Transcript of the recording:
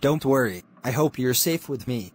Don't worry, I hope you're safe with me.